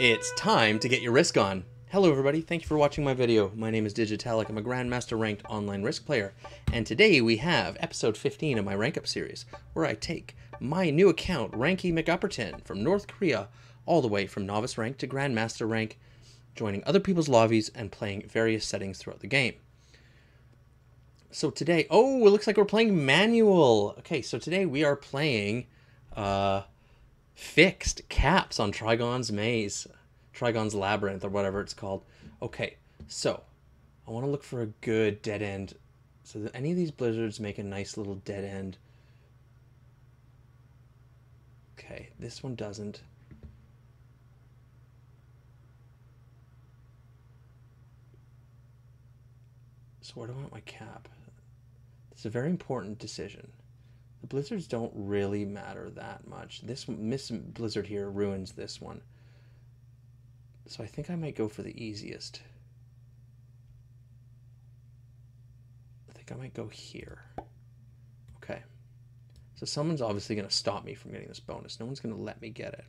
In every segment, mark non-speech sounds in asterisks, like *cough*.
It's time to get your risk on. Hello everybody, thank you for watching my video. My name is Digitallic, I'm a Grandmaster ranked online risk player, and today we have episode 15 of my rank up series, where I take my new account, Ranky McUpperton, from North Korea, all the way from novice rank to Grandmaster rank, joining other people's lobbies and playing various settings throughout the game. So today, oh, it looks like we're playing manual. Okay, so today we are playing uh, fixed caps on Trigon's Maze, Trigon's Labyrinth, or whatever it's called. Okay, so I want to look for a good dead end. So any of these blizzards make a nice little dead end. Okay, this one doesn't. So where do I want my cap? It's a very important decision. The blizzards don't really matter that much. This Miss Blizzard here ruins this one. So I think I might go for the easiest. I think I might go here. Okay. So someone's obviously going to stop me from getting this bonus. No one's going to let me get it.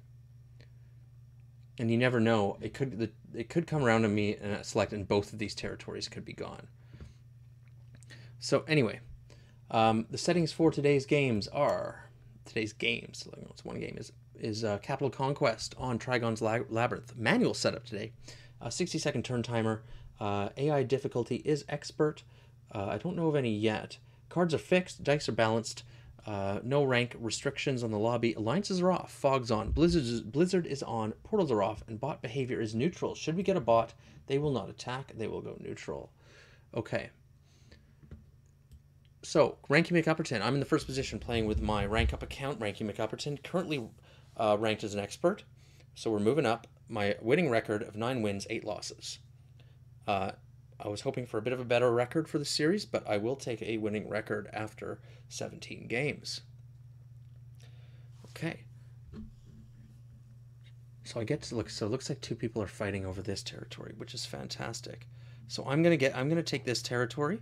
And you never know. It could it could come around to me and select, and both of these territories could be gone. So anyway, um, the settings for today's games are today's games. It's one game is is uh, Capital Conquest on Trigon's Labyrinth manual setup today. A 60 second turn timer. Uh, AI difficulty is expert. Uh, I don't know of any yet. Cards are fixed. Dice are balanced. Uh, no rank restrictions on the lobby. Alliances are off. Fog's on. Blizzard is, Blizzard is on. Portals are off. And bot behavior is neutral. Should we get a bot, they will not attack. They will go neutral. Okay. So, Ranky McUpperton. I'm in the first position playing with my rank up account, Ranky McUpperton, currently uh, ranked as an expert. So we're moving up. My winning record of nine wins, eight losses. Uh, I was hoping for a bit of a better record for the series, but I will take a winning record after 17 games. Okay. So I get to look. So it looks like two people are fighting over this territory, which is fantastic. So I'm gonna get. I'm gonna take this territory.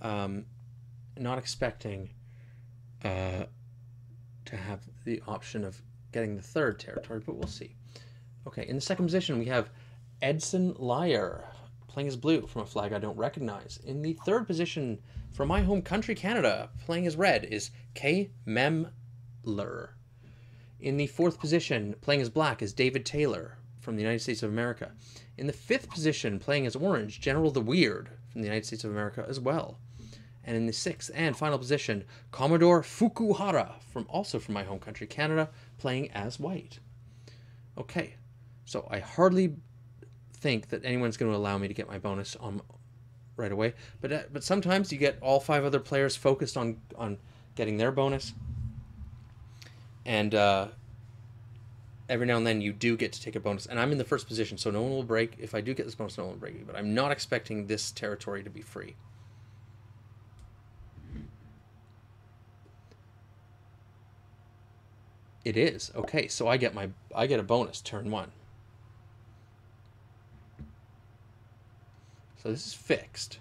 Um, not expecting uh, to have the option of getting the third territory, but we'll see. Okay, in the second position, we have Edson Lyer playing as blue from a flag I don't recognize. In the third position, from my home country, Canada, playing as red is K. Memler. In the fourth position, playing as black, is David Taylor from the United States of America. In the fifth position, playing as orange, General the Weird from the United States of America as well. And in the sixth and final position, Commodore Fukuhara, from also from my home country, Canada, playing as white. Okay, so I hardly think that anyone's going to allow me to get my bonus on right away. But uh, but sometimes you get all five other players focused on on getting their bonus, and uh, every now and then you do get to take a bonus. And I'm in the first position, so no one will break. If I do get this bonus, no one will break me. But I'm not expecting this territory to be free. It is. Okay, so I get my I get a bonus turn 1. So this is fixed.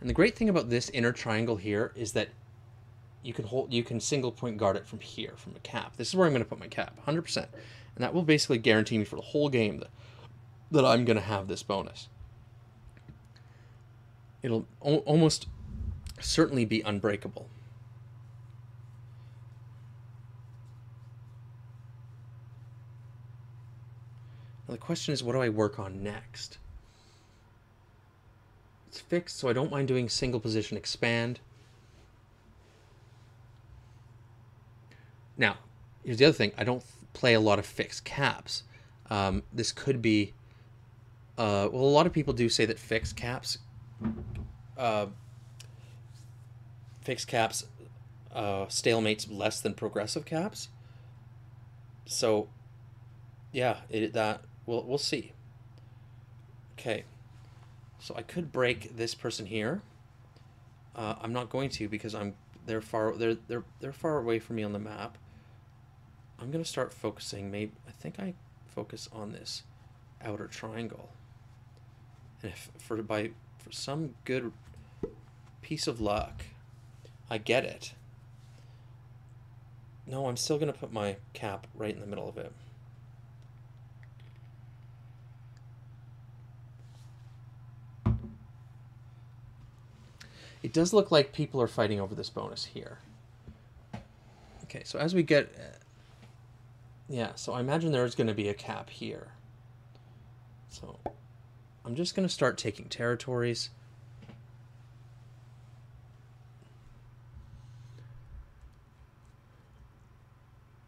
And the great thing about this inner triangle here is that you can hold you can single point guard it from here from a cap. This is where I'm going to put my cap, 100%. And that will basically guarantee me for the whole game that that I'm going to have this bonus it'll almost certainly be unbreakable. Now the question is, what do I work on next? It's fixed, so I don't mind doing single position expand. Now, here's the other thing. I don't play a lot of fixed caps. Um, this could be... Uh, well, a lot of people do say that fixed caps uh, fixed caps uh, stalemates less than progressive caps. So, yeah, it, that we'll we'll see. Okay, so I could break this person here. Uh, I'm not going to because I'm they're far they're they're they're far away from me on the map. I'm gonna start focusing. Maybe I think I focus on this outer triangle. And if for by for some good piece of luck, I get it. No, I'm still going to put my cap right in the middle of it. It does look like people are fighting over this bonus here. Okay, so as we get... Yeah, so I imagine there's going to be a cap here. So I'm just going to start taking territories.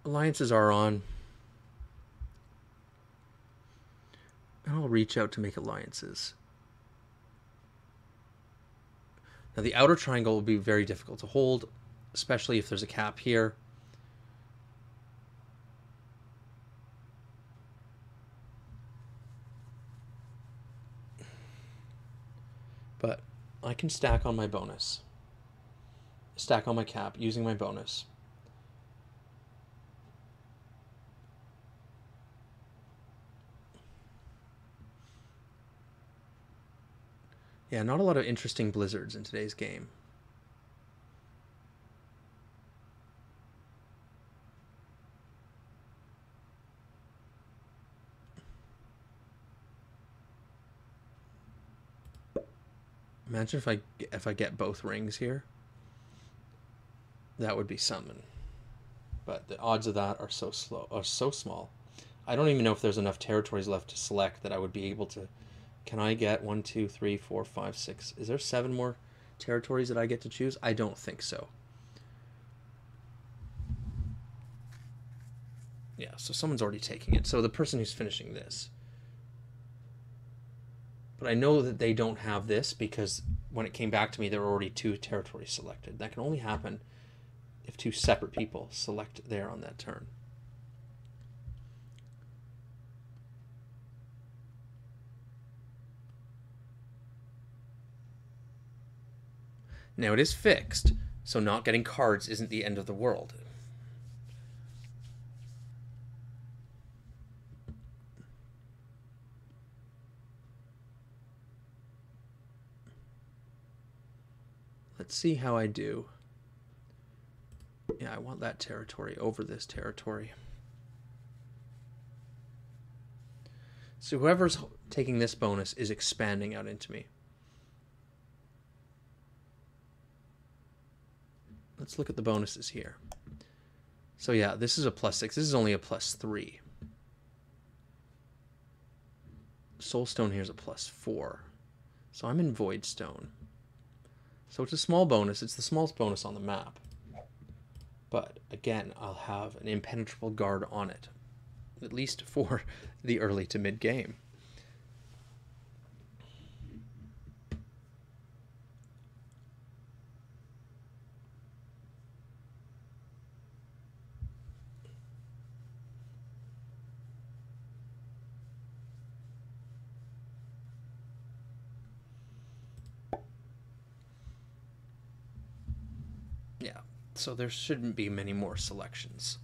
Alliances are on. And I'll reach out to make alliances. Now the outer triangle will be very difficult to hold, especially if there's a cap here. But I can stack on my bonus. Stack on my cap using my bonus. Yeah, not a lot of interesting blizzards in today's game. Imagine if I if I get both rings here. That would be something. But the odds of that are so slow are so small. I don't even know if there's enough territories left to select that I would be able to can I get one, two, three, four, five, six? Is there seven more territories that I get to choose? I don't think so. Yeah, so someone's already taking it. So the person who's finishing this. But I know that they don't have this because when it came back to me, there were already two territories selected. That can only happen if two separate people select there on that turn. Now it is fixed, so not getting cards isn't the end of the world. Let's see how I do. Yeah, I want that territory over this territory. So whoever's taking this bonus is expanding out into me. Let's look at the bonuses here. So yeah, this is a plus six. This is only a plus three. Soulstone here is a plus four. So I'm in Voidstone. So it's a small bonus. It's the smallest bonus on the map. But again, I'll have an impenetrable guard on it. At least for *laughs* the early to mid game. So there shouldn't be many more selections.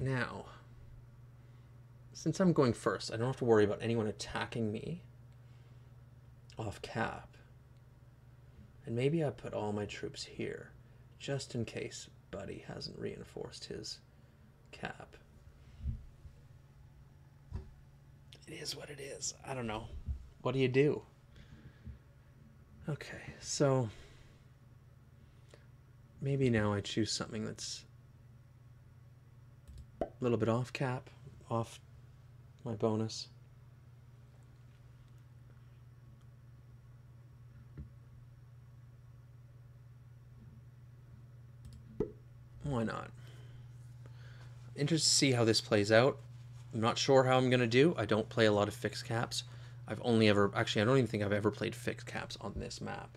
Now, since I'm going first, I don't have to worry about anyone attacking me off cap. And maybe I put all my troops here, just in case Buddy hasn't reinforced his cap. It is what it is. I don't know. What do you do? Okay, so maybe now I choose something that's a little bit off cap, off my bonus. Why not? Interested to see how this plays out. I'm not sure how I'm going to do. I don't play a lot of fixed caps. I've only ever... Actually, I don't even think I've ever played fixed caps on this map.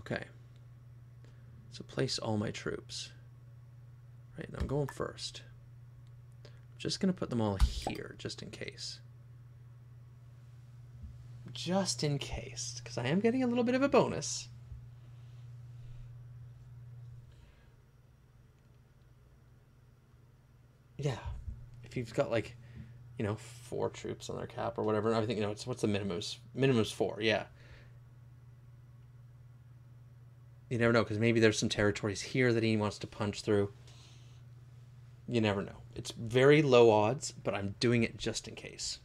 Okay. So place all my troops. Right, now I'm going first. Just going to put them all here, just in case. Just in case, because I am getting a little bit of a bonus. Yeah, if you've got like, you know, four troops on their cap or whatever, I think you know it's what's the minimums? Minimums four, yeah. You never know because maybe there's some territories here that he wants to punch through. You never know. It's very low odds, but I'm doing it just in case.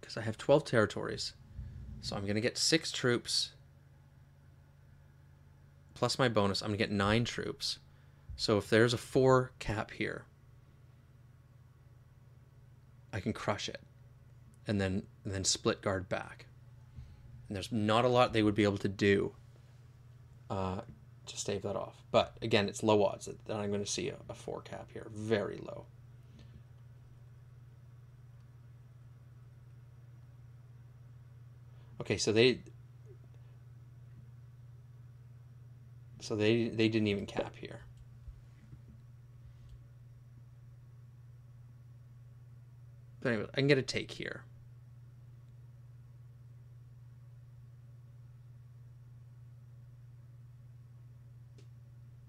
Because I have 12 territories. So I'm going to get six troops plus my bonus. I'm going to get nine troops. So if there's a four cap here, I can crush it and then and then split guard back. And there's not a lot they would be able to do uh, to stave that off. But again, it's low odds that, I'm going to see a, a four cap here. Very low. Okay, so they so they they didn't even cap here. But anyway, I can get a take here.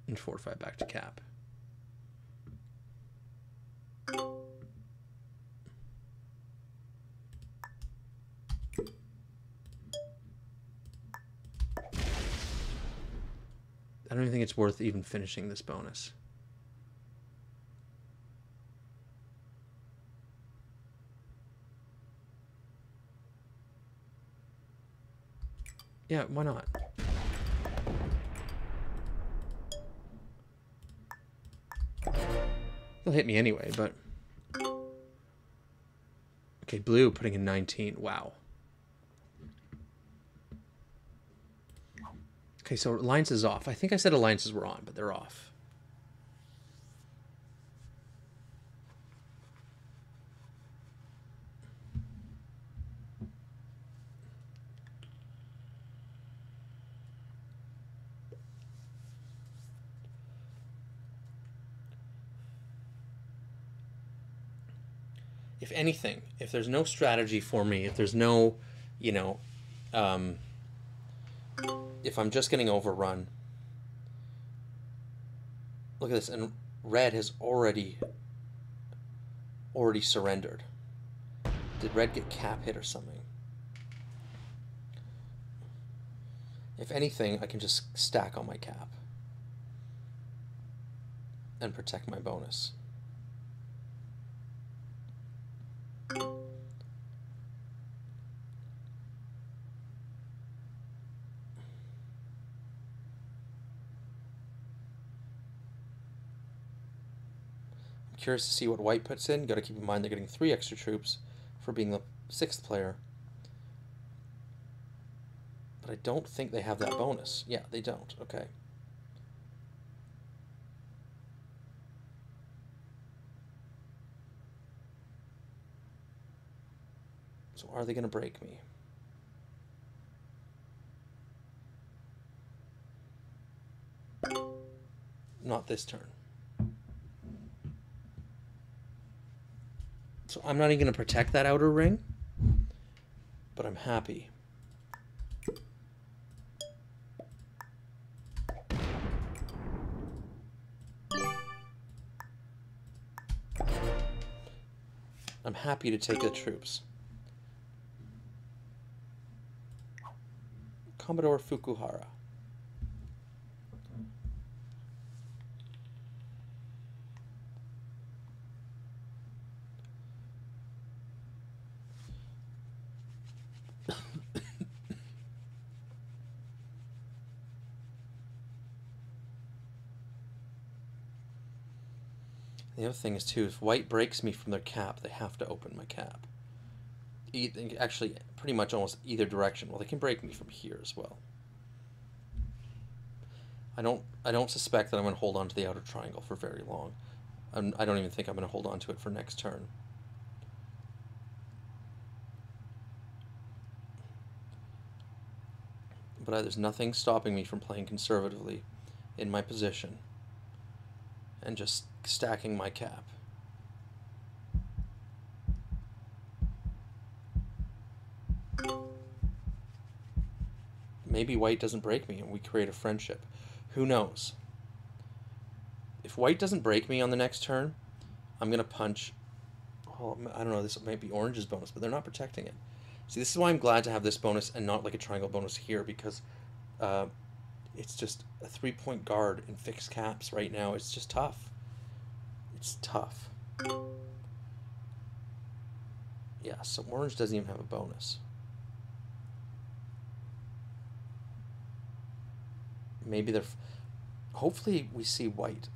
And fortify back to cap. I don't even think it's worth even finishing this bonus. Yeah, why not? They'll hit me anyway, but... Okay, blue putting in 19. Wow. Okay, so alliances off. I think I said alliances were on, but they're off. Anything, if there's no strategy for me, if there's no, you know, um, if I'm just getting overrun, look at this, and red has already, already surrendered. Did red get cap hit or something? If anything, I can just stack on my cap and protect my bonus. Curious to see what white puts in. Got to keep in mind they're getting three extra troops for being the sixth player. But I don't think they have that bonus. Yeah, they don't. Okay. So are they going to break me? Not this turn. So I'm not even going to protect that outer ring, but I'm happy. I'm happy to take the troops. Commodore Fukuhara. The other thing is too, if white breaks me from their cap, they have to open my cap. actually, pretty much almost either direction. Well, they can break me from here as well. I don't. I don't suspect that I'm going to hold on to the outer triangle for very long. I'm, I don't even think I'm going to hold on to it for next turn. But there's nothing stopping me from playing conservatively in my position and just stacking my cap. Maybe white doesn't break me and we create a friendship. Who knows? If white doesn't break me on the next turn, I'm going to punch... Oh, I don't know, this might be orange's bonus, but they're not protecting it. See, this is why I'm glad to have this bonus and not like a triangle bonus here, because uh, it's just a three-point guard in fixed caps right now. It's just tough. It's tough. Yeah, so orange doesn't even have a bonus. Maybe they're... Hopefully we see white.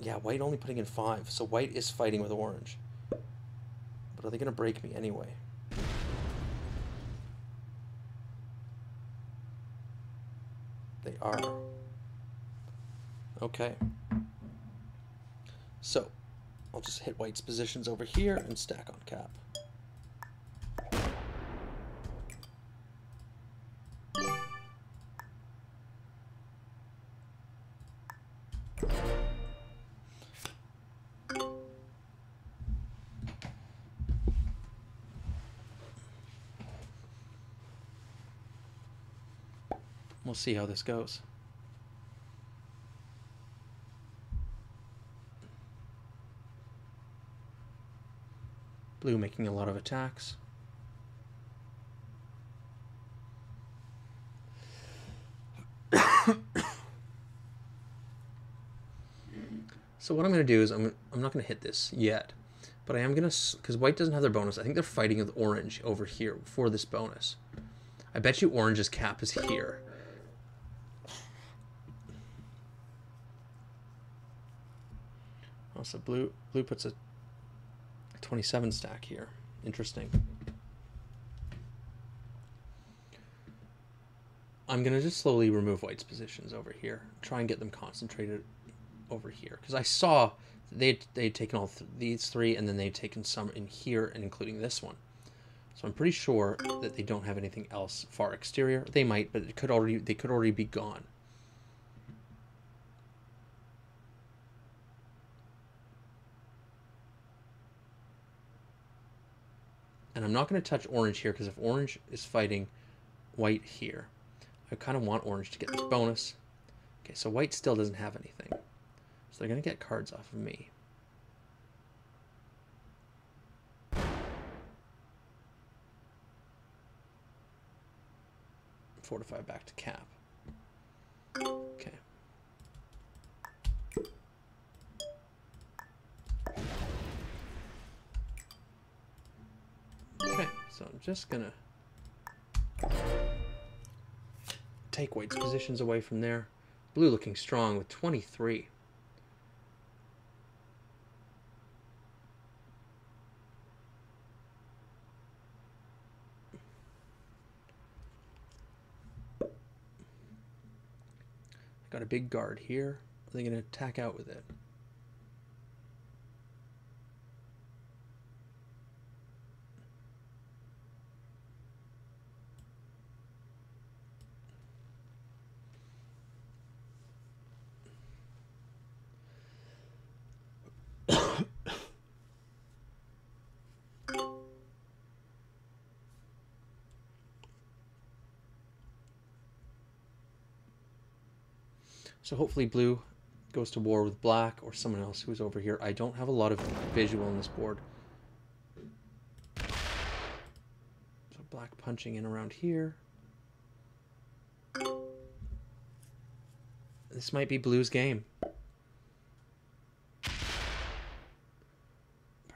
Yeah, white only putting in five, so white is fighting with orange. But are they going to break me anyway? They are. Okay. So, I'll just hit white's positions over here and stack on cap. We'll see how this goes. Blue making a lot of attacks. *coughs* so what I'm going to do is I'm, I'm not going to hit this yet. But I am going to... Because white doesn't have their bonus. I think they're fighting with orange over here for this bonus. I bet you orange's cap is here. Also, blue blue puts a 27 stack here. Interesting. I'm going to just slowly remove white's positions over here. Try and get them concentrated over here. Because I saw they'd, they'd taken all th these three and then they'd taken some in here and including this one. So I'm pretty sure that they don't have anything else far exterior. They might, but it could already they could already be gone. And I'm not going to touch orange here because if orange is fighting white here, I kind of want orange to get this bonus. Okay, so white still doesn't have anything. So they're going to get cards off of me. Fortify back to cap. Okay. So I'm just gonna take white's positions away from there. Blue looking strong with 23. Got a big guard here. Are they going to attack out with it? *coughs* So hopefully blue goes to war with black or someone else who's over here. I don't have a lot of visual in this board. So black punching in around here. This might be blue's game.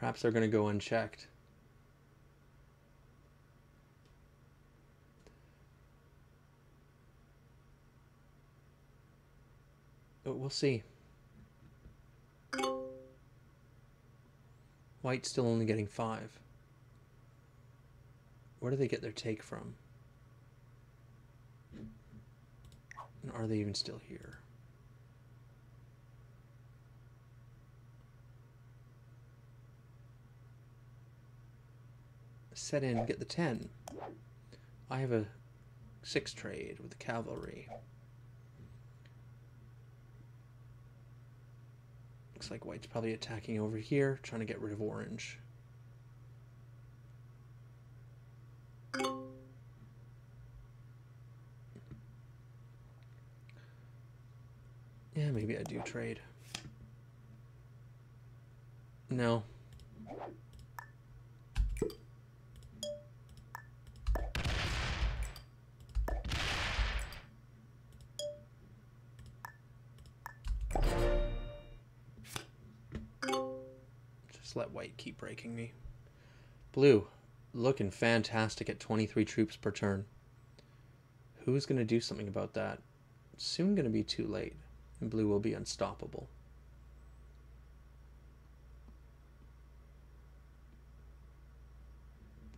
Perhaps they're going to go unchecked. But we'll see. White's still only getting five. Where do they get their take from? And are they even still here? set in and get the 10. I have a 6 trade with the cavalry. Looks like white's probably attacking over here, trying to get rid of orange. Yeah, maybe I do trade. No. Let white keep breaking me. Blue, looking fantastic at 23 troops per turn. Who's going to do something about that? Soon going to be too late, and blue will be unstoppable.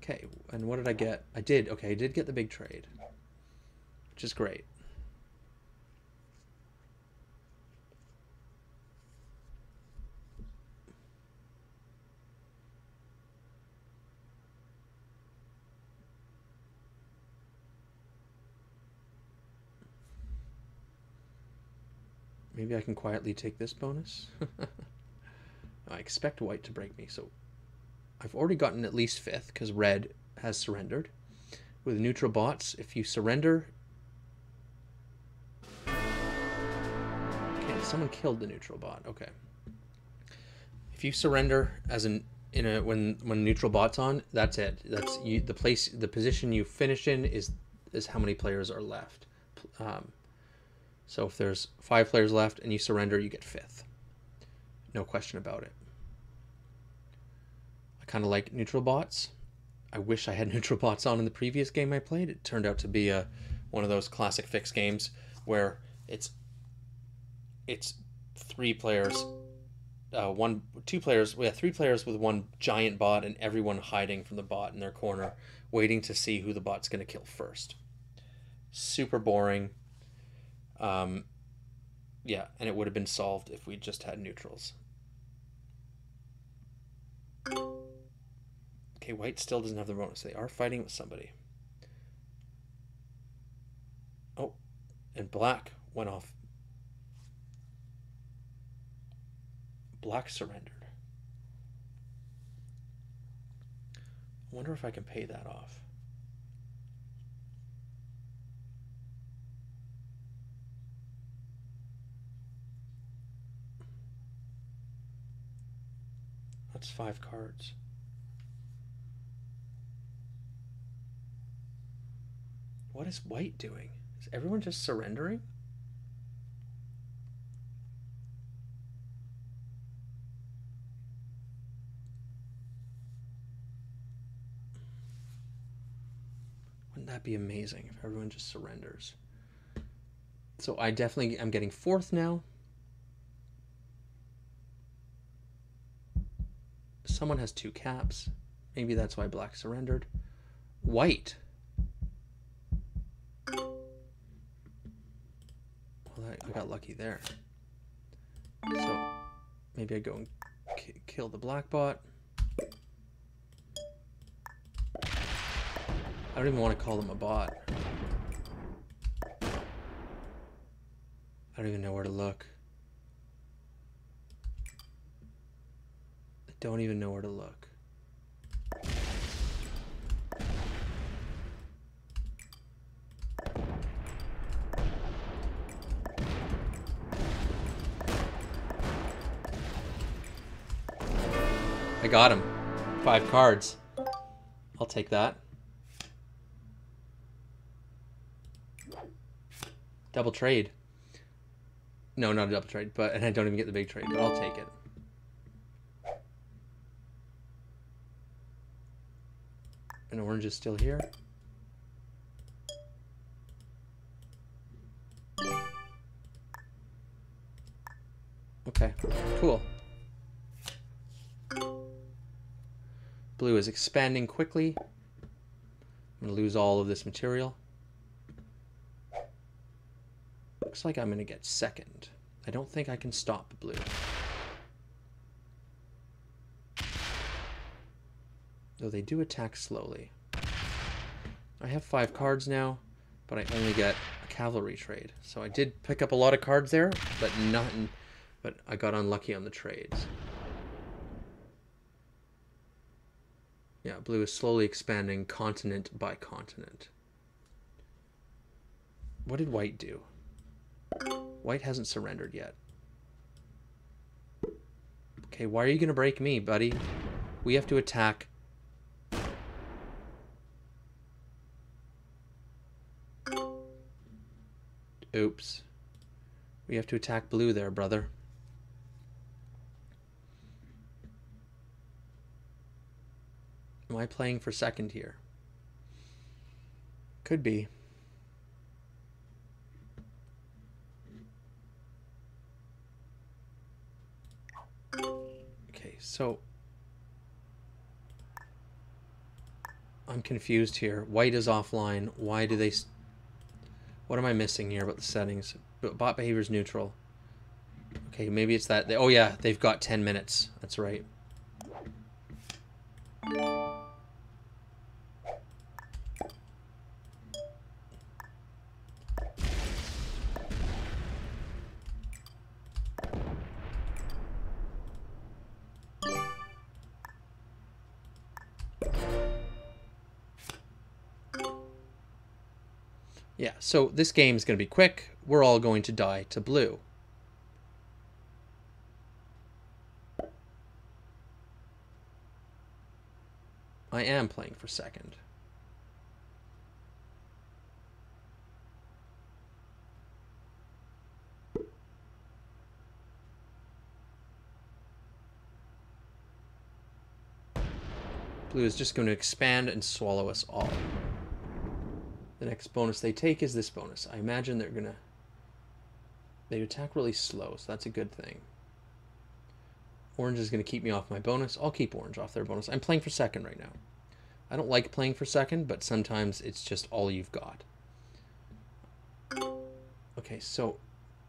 Okay, and what did I get? I did, okay, I did get the big trade, which is great. Maybe I can quietly take this bonus. *laughs* I expect white to break me, so I've already gotten at least fifth because red has surrendered. With neutral bots, if you surrender... Okay, someone killed the neutral bot. Okay. If you surrender as an in a when when neutral bot's on, that's it. That's you the place the position you finish in is is how many players are left. Um, so if there's five players left and you surrender, you get fifth. No question about it. I kind of like neutral bots. I wish I had *laughs* neutral bots on in the previous game I played. It turned out to be a one of those classic fix games where it's it's three players, uh, one two players. Have three players with one giant bot and everyone hiding from the bot in their corner, waiting to see who the bot's going to kill first. Super boring um, yeah, and it would have been solved if we just had neutrals. Okay, white still doesn't have the bonus. They are fighting with somebody. Oh, and black went off. Black surrendered. I wonder if I can pay that off. That's five cards. What is white doing? Is everyone just surrendering? Wouldn't that be amazing if everyone just surrenders? So I definitely am getting fourth now. Someone has two caps. Maybe that's why black surrendered. White. Well, I got lucky there. So maybe I go and kill the black bot. I don't even want to call them a bot. I don't even know where to look. Don't even know where to look. I got him. Five cards. I'll take that. Double trade. No, not a double trade, but and I don't even get the big trade, but I'll take it. And orange is still here. Okay, cool. Blue is expanding quickly. I'm going to lose all of this material. Looks like I'm going to get second. I don't think I can stop blue. Though they do attack slowly. I have five cards now, but I only get a cavalry trade. So I did pick up a lot of cards there, but nothing. but I got unlucky on the trades. Yeah, blue is slowly expanding continent by continent. What did white do? White hasn't surrendered yet. Okay, why are you going to break me, buddy? We have to attack. Oops. We have to attack blue there, brother. Am I playing for second here? Could be. Okay, so I'm confused here. White is offline. Why do they... What am I missing here about the settings? Bot behavior is neutral. Okay, maybe it's that... They, oh yeah, they've got 10 minutes. That's right. So this game is going to be quick. We're all going to die to blue. I am playing for second. Blue is just going to expand and swallow us all. The next bonus they take is this bonus. I imagine they're gonna... They attack really slow, so that's a good thing. Orange is to keep me off my bonus. I'll keep orange off their bonus. I'm playing for second right now. I don't like playing for second, but sometimes it's just all you've got. Okay, so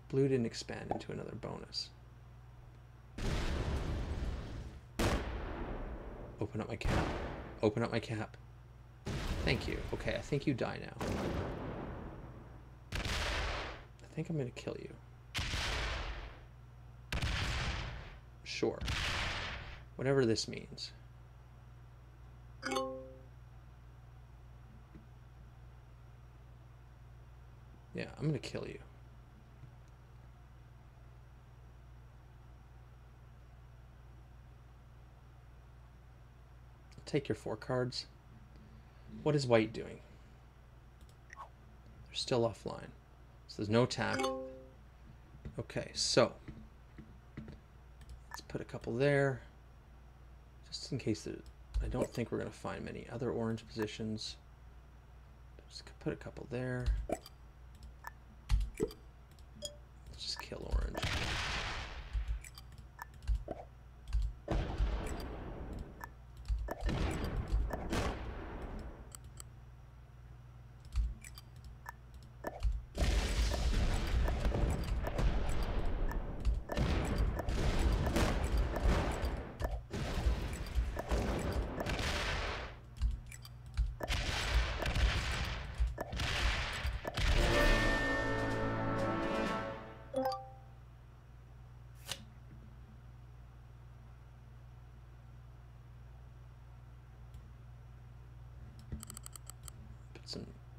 blue didn't expand into another bonus. Open up my cap. Open up my cap. Thank you. Okay, I think you die now. I think I'm to kill you. Sure. Whatever this means. Yeah, I'm to kill you. take your four cards. What is white doing? They're still offline. So there's no attack. Okay, so let's put a couple there. Just in case I don't think we're going to find many other orange positions. Just put a couple there. Let's just kill orange.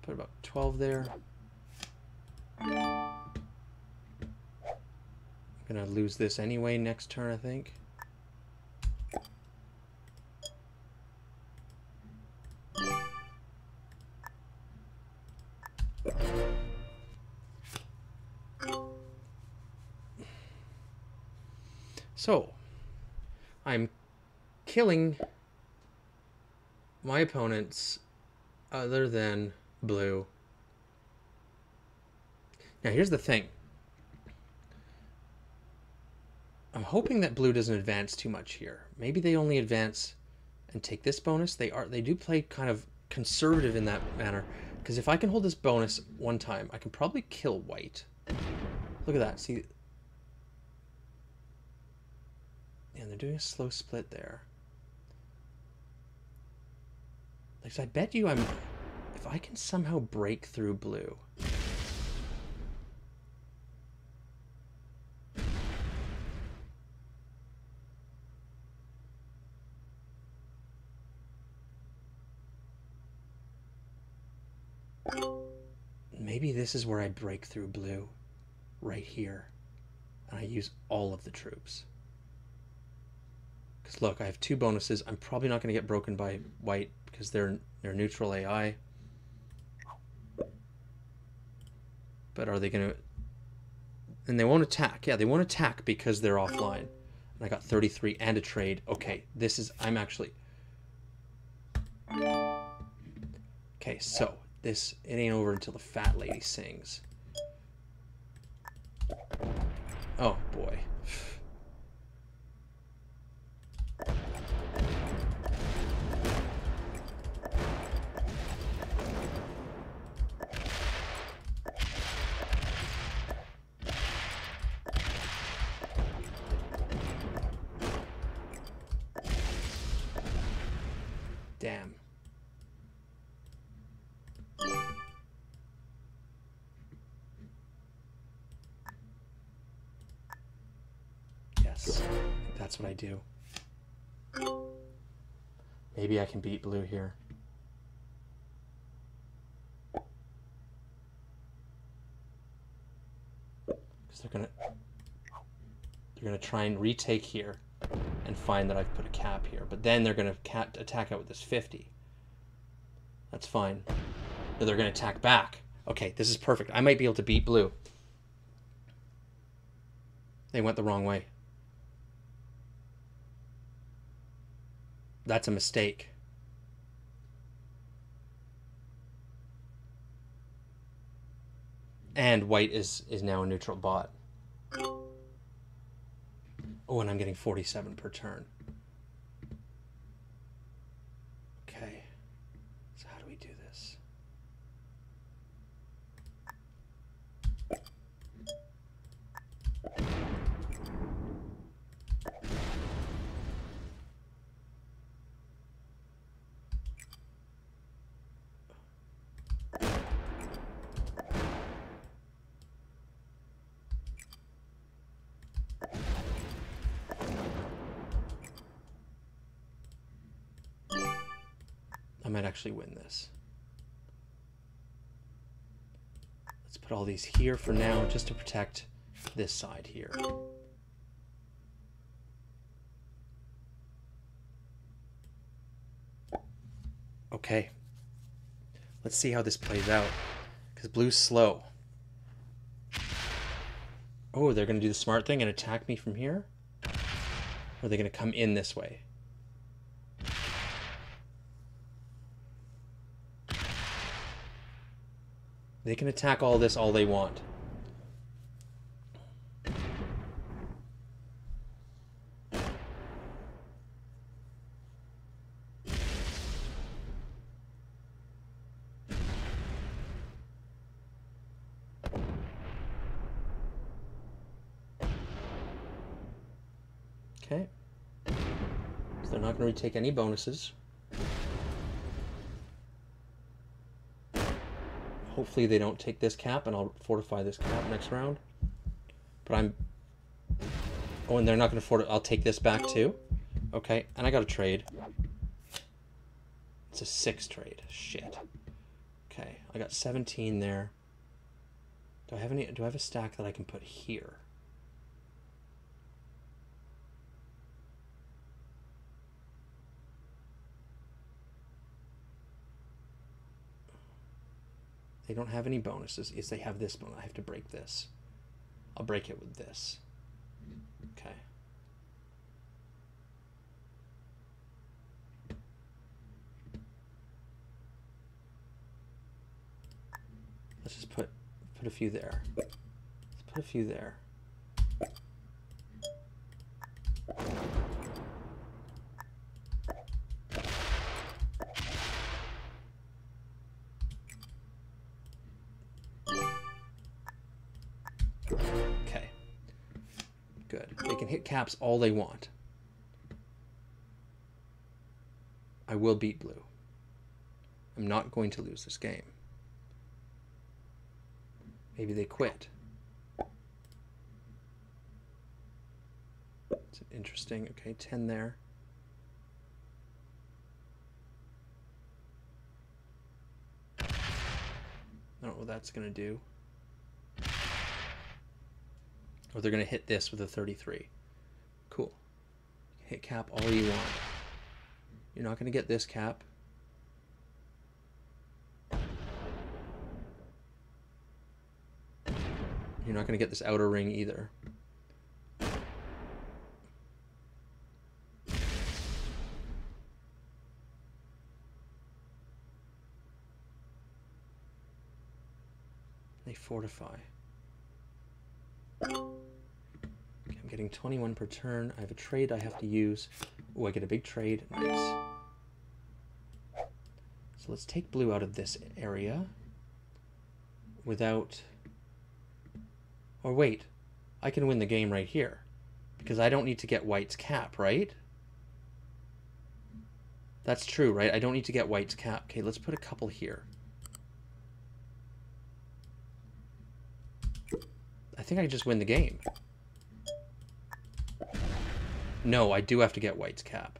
Put about 12 there. I'm gonna lose this anyway next turn, I think. So, I'm killing my opponent's other than blue. Now here's the thing. I'm hoping that blue doesn't advance too much here. Maybe they only advance and take this bonus. They are they do play kind of conservative in that manner. Because if I can hold this bonus one time, I can probably kill white. Look at that. See? And they're doing a slow split there. Like, I bet you I'm... If I can somehow break through blue. Maybe this is where I break through blue. Right here. And I use all of the troops. Because look, I have two bonuses. I'm probably not going to get broken by white because they're, they're neutral AI. But are they going to... And they won't attack. Yeah, they won't attack because they're offline. And I got 33 and a trade. Okay, this is... I'm actually... Okay, so this it ain't over until the fat lady sings. Oh boy. What I do. Maybe I can beat blue here. Because they're gonna they're gonna try and retake here and find that I've put a cap here. But then they're gonna attack out with this 50. That's fine. Or they're gonna attack back. Okay, this is perfect. I might be able to beat blue. They went the wrong way. That's a mistake. And white is, is now a neutral bot. Oh, and I'm getting 47 per turn. Okay. So how do we do this? I might actually win this. Let's put all these here for now just to protect this side here. Okay. Let's see how this plays out. Because blue's slow. Oh, they're going to do the smart thing and attack me from here? Or are they going to come in this way? They can attack all this all they want. Okay. So they're not going to retake any bonuses. Hopefully they don't take this cap and I'll fortify this cap next round. But I'm... Oh, and they're not going to fortify... I'll take this back too. Okay, and I got a trade. It's a six trade. Shit. Okay, I got 17 there. Do I have any... Do I have a stack that I can put here? They don't have any bonuses. Yes, they have this bonus. I have to break this. I'll break it with this. Okay. Let's just put put a few there. Let's put a few there. Caps all they want. I will beat blue. I'm not going to lose this game. Maybe they quit. It's interesting. Okay, 10 there. I don't know what that's going to do. Or they're going to hit this with a 33. Hit cap all you want. You're not going to get this cap. You're not going to get this outer ring either. They fortify. I'm getting 21 per turn. I have a trade I have to use. Oh, I get a big trade. Nice. So let's take blue out of this area without... Or wait, I can win the game right here because I don't need to get white's cap, right? That's true, right? I don't need to get white's cap. Okay, let's put a couple here. I think I just win the game. No, I do have to get white's cap.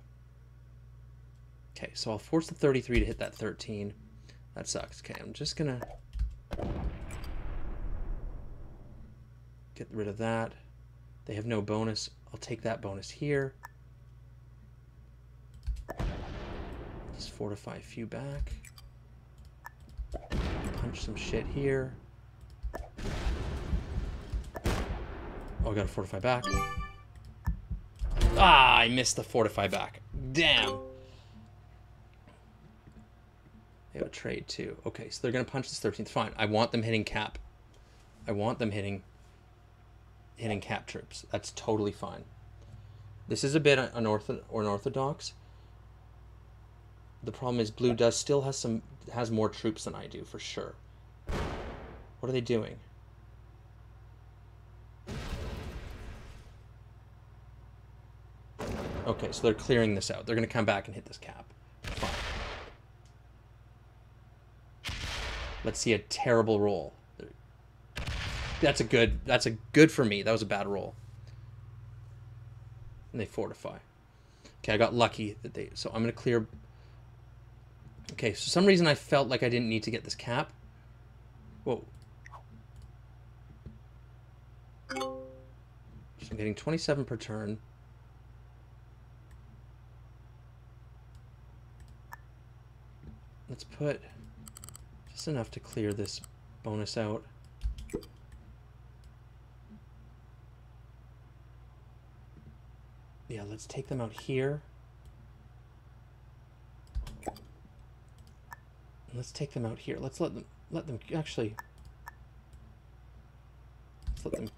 Okay, so I'll force the 33 to hit that 13. That sucks. Okay, I'm just gonna get rid of that. They have no bonus. I'll take that bonus here. Just fortify a few back. Punch some shit here. Oh, I gotta fortify back. Ah, I missed the fortify back. Damn. They have a trade too. Okay, so they're gonna punch this 13th. Fine. I want them hitting cap. I want them hitting hitting cap troops. That's totally fine. This is a bit unorthodox or unorthodox. The problem is blue does still has some has more troops than I do for sure. What are they doing? Okay, so they're clearing this out. They're going to come back and hit this cap. Fine. Let's see a terrible roll. That's a good. That's a good for me. That was a bad roll. And they fortify. Okay, I got lucky that they. So I'm going to clear. Okay, so some reason I felt like I didn't need to get this cap. Whoa. I'm getting 27 per turn. Let's put just enough to clear this bonus out. Yeah, let's take them out here. Let's take them out here. Let's let them let them actually let's let them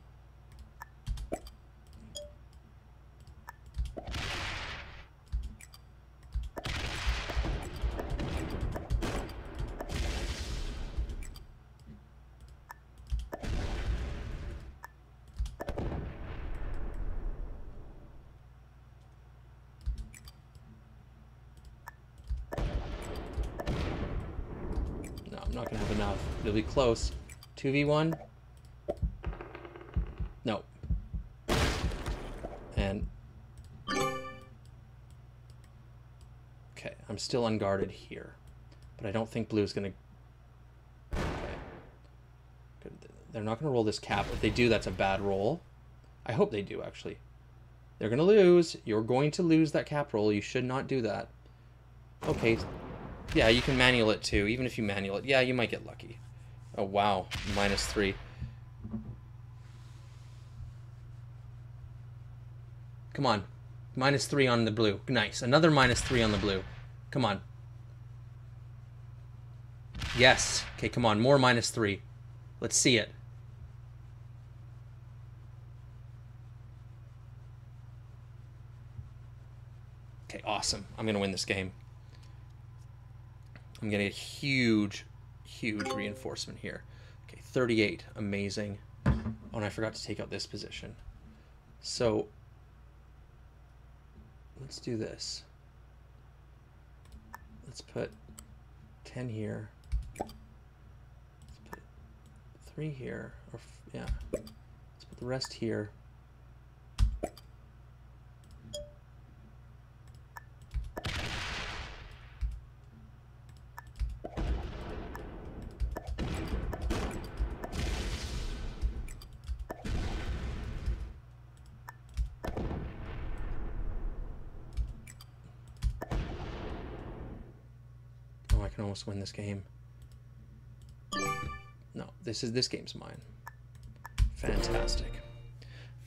It'll be close. 2v1. No. And... Okay, I'm still unguarded here. But I don't think blue's going to... Okay. They're not going to roll this cap. If they do, that's a bad roll. I hope they do, actually. They're going to lose. You're going to lose that cap roll. You should not do that. Okay. Yeah, you can manual it too. Even if you manual it. Yeah, you might get lucky. Oh, wow. Minus three. Come on. Minus three on the blue. Nice. Another minus three on the blue. Come on. Yes. Okay, come on. More minus three. Let's see it. Okay, awesome. I'm going to win this game. I'm getting a huge huge reinforcement here. Okay, 38, amazing. Oh, and I forgot to take out this position. So, let's do this. Let's put 10 here. Let's put 3 here, or yeah. Let's put the rest here. Win this game. No, this is this game's mine. Fantastic.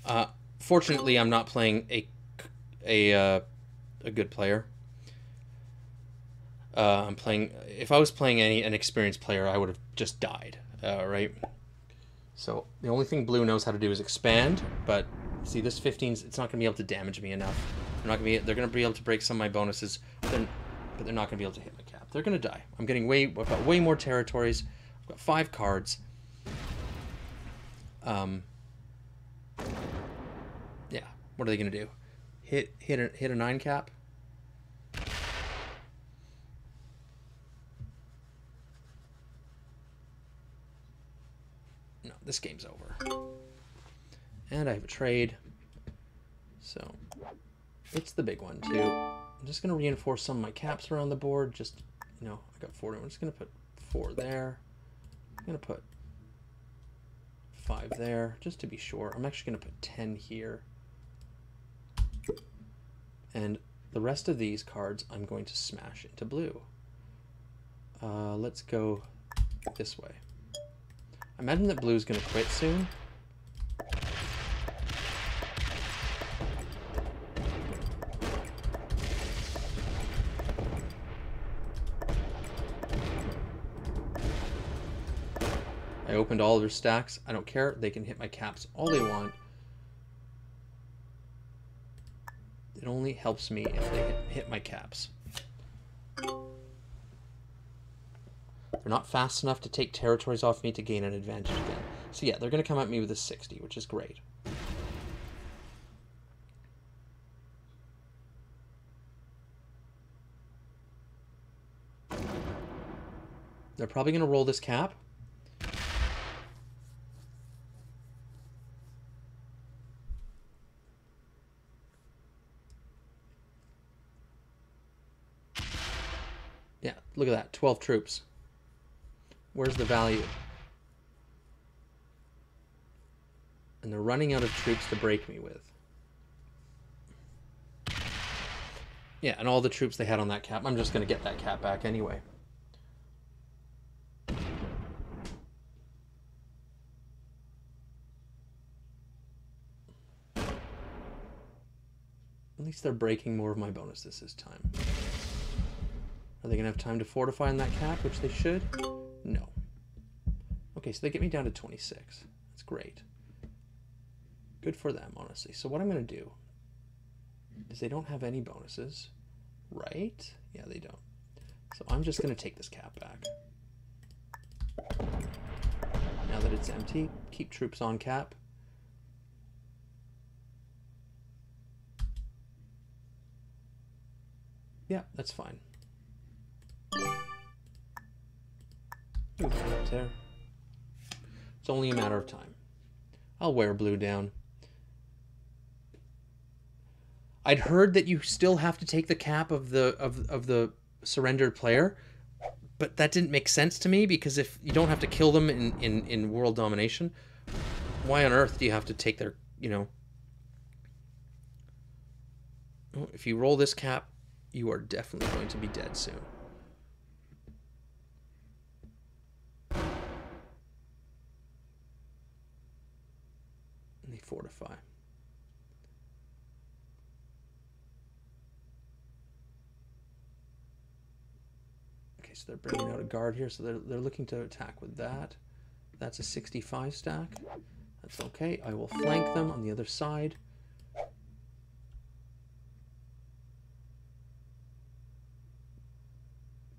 Uh, fortunately, I'm not playing a a uh, a good player. Uh, I'm playing. If I was playing any an experienced player, I would have just died. Uh, right. So the only thing blue knows how to do is expand, but see this 15's it's not going to be able to damage me enough. They're not going to be they're going to be able to break some of my bonuses, but they're, but they're not going to be able to hit cap. They're going to die. I'm getting way I've got way more territories. I've got five cards. Um. Yeah. What are they going to do? Hit hit a, hit a nine cap. No, this game's over. And I have a trade. So it's the big one too. I'm just gonna reinforce some of my caps around the board. Just know, I got four. I'm just gonna put four there. I'm gonna put five there, just to be sure. I'm actually gonna put ten here. And the rest of these cards I'm going to smash into blue. Uh, let's go this way. I imagine that blue's going to quit soon. I opened all their stacks. I don't care. They can hit my caps all they want. It only helps me if they hit, hit my caps. They're not fast enough to take territories off me to gain an advantage again. So yeah, they're going to come at me with a 60, which is great. They're probably going to roll this cap. Yeah, look at that. 12 troops. Where's the value? And they're running out of troops to break me with. Yeah, and all the troops they had on that cap. I'm just going to get that cap back anyway. At least they're breaking more of my bonuses this time. Are they going to have time to fortify on that cap, which they should? No. Okay, so they get me down to 26. That's great. Good for them, honestly. So what I'm going to do is they don't have any bonuses, right? Yeah, they don't. So I'm just going to take this cap back. Now that it's empty, keep troops on cap. Yeah, that's fine. There. It's only a matter of time. I'll wear blue down. I'd heard that you still have to take the cap of the of of the surrendered player, but that didn't make sense to me because if you don't have to kill them in in in world domination, why on earth do you have to take their you know? If you roll this cap, you are definitely going to be dead soon. Fortify. Okay, so they're bringing out a guard here, so they're, they're looking to attack with that. That's a 65 stack. That's okay. I will flank them on the other side.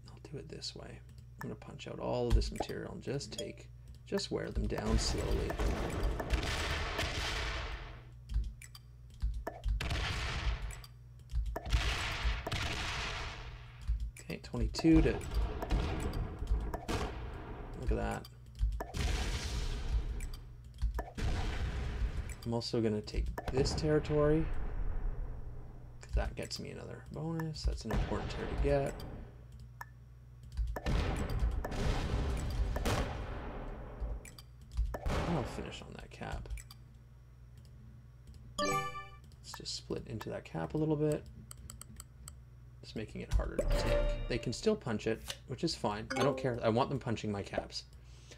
I'll do it this way. I'm going to punch out all of this material and just take, just wear them down slowly. Okay, 22 to... Look at that. I'm also going to take this territory. Because that gets me another bonus. That's an important territory to get. I'll finish on that cap. Let's just split into that cap a little bit. Just making it harder to take. They can still punch it, which is fine. I don't care. I want them punching my caps.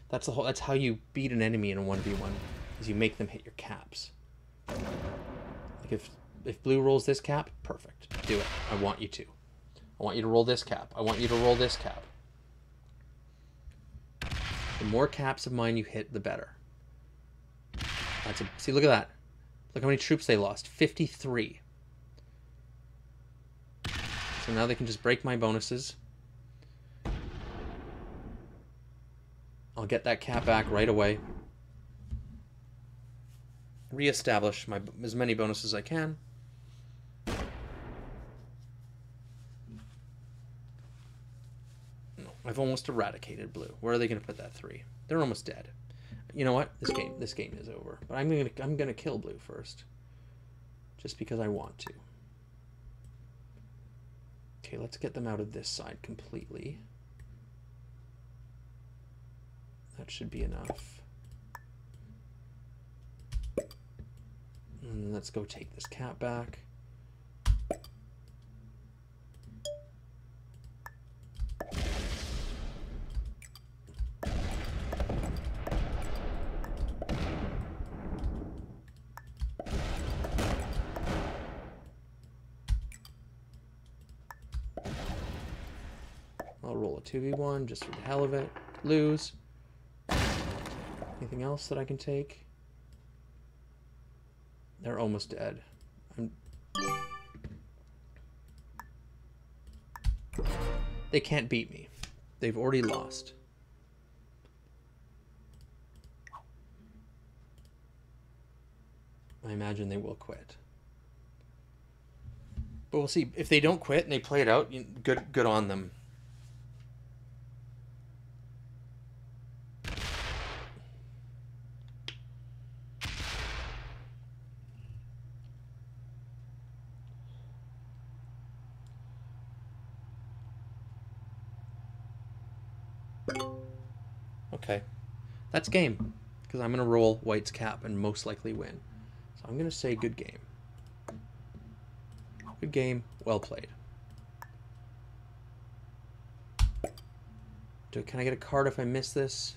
That's the whole. That's how you beat an enemy in a one v one, is you make them hit your caps. Like if if blue rolls this cap, perfect. Do it. I want you to. I want you to roll this cap. I want you to roll this cap. The more caps of mine you hit, the better. That's a, see, look at that. Look how many troops they lost. 53. So now they can just break my bonuses. I'll get that cap back right away. Reestablish my as many bonuses as I can. I've almost eradicated blue. Where are they going to put that three? They're almost dead. You know what? This game, this game is over. But I'm gonna, I'm gonna kill blue first, just because I want to. Okay, let's get them out of this side completely. That should be enough. And let's go take this cat back. I'll roll a 2v1 just for the hell of it. Lose. Anything else that I can take? They're almost dead. I'm... They can't beat me. They've already lost. I imagine they will quit. But we'll see. If they don't quit and they play it out, good good on them. Okay. That's game. Because I'm going to roll white's cap and most likely win. So I'm going to say good game. Good game. Well played. Do, can I get a card if I miss this?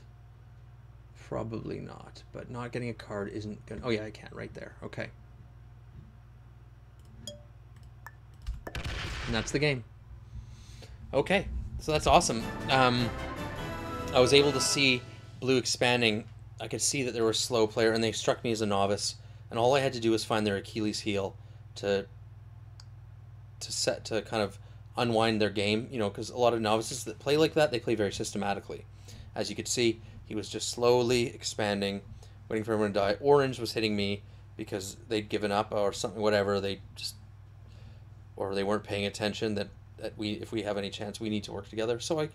Probably not. But not getting a card isn't going to... Oh, yeah, I can. Right there. Okay. And that's the game. Okay. So that's awesome. Um, I was able to see blue expanding. I could see that they were a slow player, and they struck me as a novice. And all I had to do was find their Achilles heel to to set to kind of unwind their game. You know, because a lot of novices that play like that, they play very systematically. As you could see, he was just slowly expanding, waiting for everyone to die. Orange was hitting me because they'd given up or something, whatever. They just or they weren't paying attention that that we if we have any chance we need to work together. So I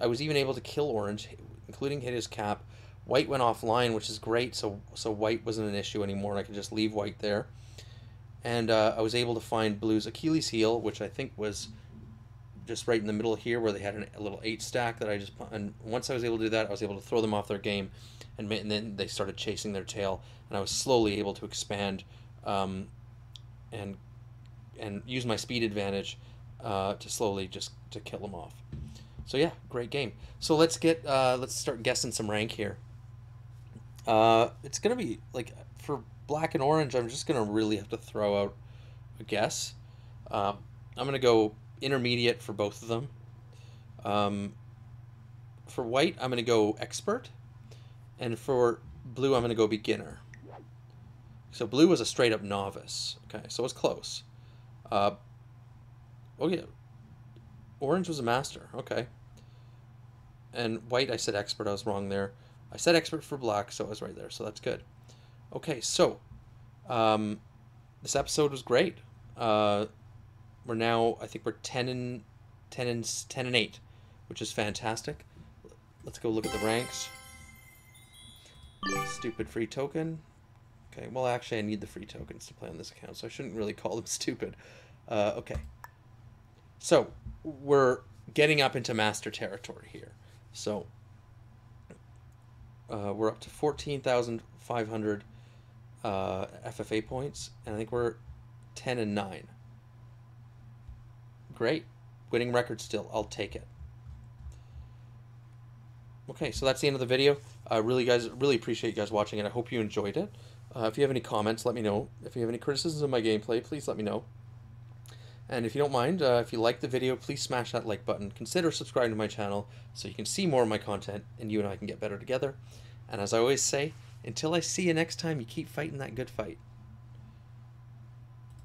I was even able to kill Orange, including hit his cap. White went offline, which is great, so so White wasn't an issue anymore, and I could just leave White there. And uh, I was able to find Blue's Achilles heel, which I think was just right in the middle here, where they had an, a little eight stack that I just. And once I was able to do that, I was able to throw them off their game, and, and then they started chasing their tail, and I was slowly able to expand, um, and and use my speed advantage uh, to slowly just to kill them off. So yeah, great game. So let's get uh, let's start guessing some rank here. Uh, it's gonna be like for black and orange. I'm just gonna really have to throw out a guess. Um, I'm gonna go intermediate for both of them. Um, for white, I'm gonna go expert, and for blue, I'm gonna go beginner. So blue was a straight up novice. Okay, so it's close. Uh, oh yeah, orange was a master. Okay and white I said expert, I was wrong there. I said expert for black, so I was right there, so that's good. Okay, so um, this episode was great. Uh, we're now, I think we're 10 and 10 and 10 and 8, which is fantastic. Let's go look at the ranks. Stupid free token. Okay, well actually I need the free tokens to play on this account, so I shouldn't really call them *laughs* stupid. Uh, okay. So, we're getting up into master territory here. So uh, we're up to 14,500 uh, FFA points, and I think we're 10 and 9. Great. Winning record still. I'll take it. Okay, so that's the end of the video. I uh, really, guys, really appreciate you guys watching it. I hope you enjoyed it. Uh, if you have any comments, let me know. If you have any criticisms of my gameplay, please let me know. And if you don't mind, uh, if you like the video, please smash that like button. Consider subscribing to my channel so you can see more of my content and you and I can get better together. And as I always say, until I see you next time, you keep fighting that good fight.